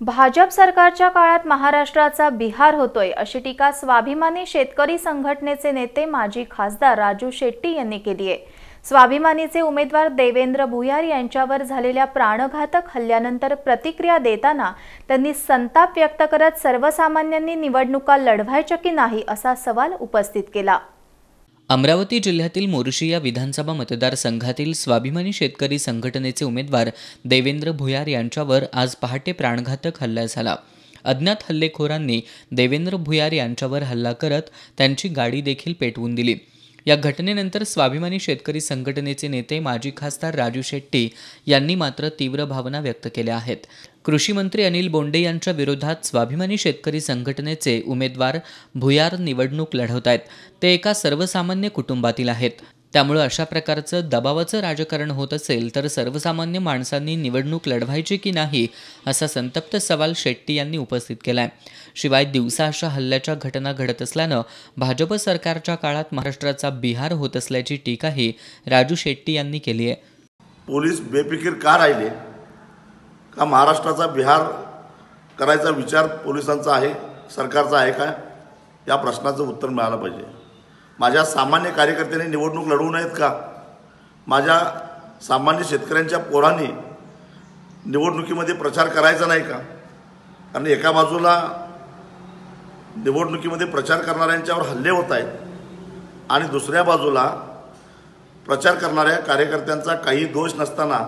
भाजप सरकारच्या काळात महाराष्ट्राचा बिहार होतोय अशी टीका स्वाभिमानी शेतकरी संघटनेचे नेते माजी खासदार राजू शेट्टी यांनी केली आहे. स्वाभिमानीचे उमेदवार देवेंद्र भुयार यांच्यावर झालेल्या प्राणघातक हल्ल्यानंतर प्रतिक्रिया देताना त्यांनी संताप व्यक्त करत सर्वसामान्यांनी निवडणुका लढवायच्या की नाही असा सवाल उपस्थित केला. अमरावती जिल्ह्यातील मोर्शी या विधानसभा मतदारसंघातील स्वाभिमानी शेतकरी संघटनेचे उमेदवार देवेंद्र भुयार यांच्यावर आज पहाटे प्राणघातक हल्ला झाला. अज्ञात हल्लेखोरांनी देवेंद्र भुयार यांच्यावर हल्ला करत त्यांची गाडी देखील पेटवून दिली. या घटनेनंतर स्वाभिमानी शेतकरी संघटनेचे नेते माजी खासदार राजू शेट्टी यांनी मात्र तीव्र भावना व्यक्त केल्या आहेत. कृषी मंत्री अनिल बोंडे यांच्या विरोधात स्वाभिमानी शेतकरी संघटनेचे उमेदवार भुयार निवडणूक लढवत आहेत ते एका सर्वसामान्य कुटुंबातील आहेत. त्यामुळं अशा प्रकारचं दबावाचं राजकारण होत असेल तर सर्वसामान्य माणसांनी निवडणूक लढवायची की नाही असा संतप्त सवाल शेट्टी यांनी उपस्थित केला आहे शिवाय दिवसा अशा हल्ल्याच्या घटना घडत असल्यानं भाजप सरकारच्या काळात महाराष्ट्राचा बिहार होत असल्याची टीकाही राजू शेट्टी यांनी केली आहे. पोलीस बेफिकीर का राहिले? का महाराष्ट्राचा बिहार करायचा विचार पोलिसांचा आहे सरकारचा आहे का? या प्रश्नाचं उत्तर मिळालं पाहिजे. माझ्या सामान्य कार्यकर्त्यांनी निवडणूक लढवू नयेत का? माझ्या सामान्य शेतकऱ्यांच्या पोरांनी निवडणुकीमध्ये प्रचार करायचा नाही का? कारण एका बाजूला निवडणुकीमध्ये प्रचार करणाऱ्यांच्यावर हल्ले होत आहेत आणि दुसऱ्या बाजूला प्रचार करणाऱ्या कार्यकर्त्यांचा काही दोष नसताना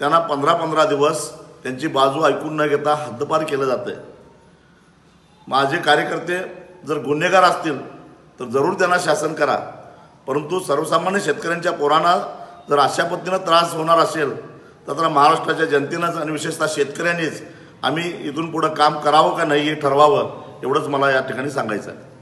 त्यांना पंधरा पंधरा दिवस त्यांची बाजू ऐकून न घेता हद्दपार केलं जातं आहे माझे कार्यकर्ते जर गुन्हेगार असतील तर जरूर त्यांना शासन करा. परंतु सर्वसामान्य शेतकऱ्यांच्या पोरांना जर अशा पद्धतीनं त्रास होणार असेल तर महाराष्ट्राच्या जनतेनंच आणि विशेषतः शेतकऱ्यांनीच आम्ही इथून पुढं काम करावं का नाही हे ठरवावं एवढंच मला या ठिकाणी सांगायचं आहे.